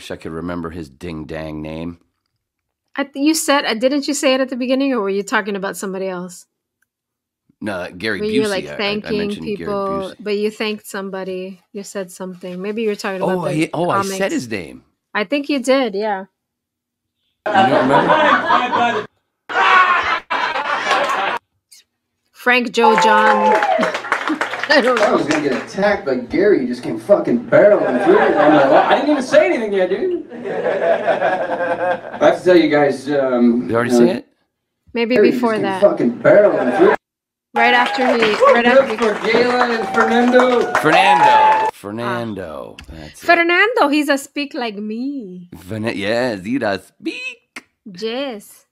wish I could remember his ding dang name. I th- you said, uh, didn't you say it at the beginning, or were you talking about somebody else? No, Gary Where Busey. you were like I- I- I thanking people, but you thanked somebody. You said something. Maybe you were talking about Oh, the he, oh, I said his name. I think you did. Yeah. You don't remember? Frank Joe John. I don't I was gonna get attacked by Gary. He just came fucking barreling through it. I'm like, well, I didn't even say anything yet, dude. I have to tell you guys. Um, Did I already uh, say it? Maybe Gary before just came that. fucking barreling through. it. Right after he. Right after Good he. for Gayla and Fernando. Fernando. Fernando. That's it. Fernando, he's a speak like me. Fern- yes, he does speak. Yes.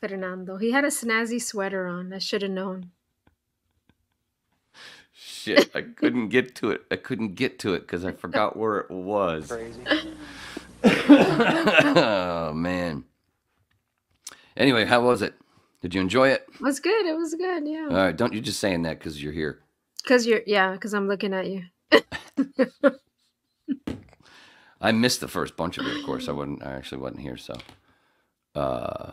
Fernando. He had a snazzy sweater on. I should have known. Shit, I couldn't get to it. I couldn't get to it because I forgot where it was. Crazy. oh man. Anyway, how was it? Did you enjoy it? It was good. It was good. Yeah. All right. don't you just saying that because you're here. Because you're, yeah, because I'm looking at you. I missed the first bunch of it, of course. I wasn't. I actually wasn't here, so. Uh,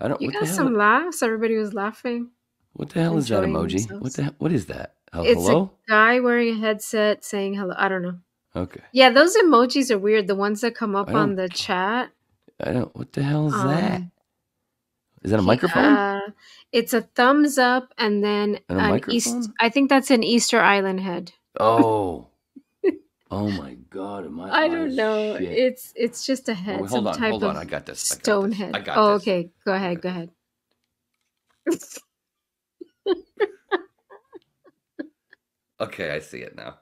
I don't. You got some laughs. Everybody was laughing. What the hell is that enjoying emoji? What themselves. the? he- What is that? Oh, It's hello. a guy wearing a headset saying hello. I don't know. Okay. Yeah, those emojis are weird. The ones that come up on the chat. I don't. What the hell is that? Um, Is that a he- microphone? Uh, it's a thumbs up and then And a an east. microphone? I think that's an Easter Island head. oh. Oh my God! Am I? I don't know. Shit. It's it's just a head. hold on, type hold on. I got this. I got stone this. head. I got oh, this. okay. Go ahead. Go ahead. Okay, I see it now.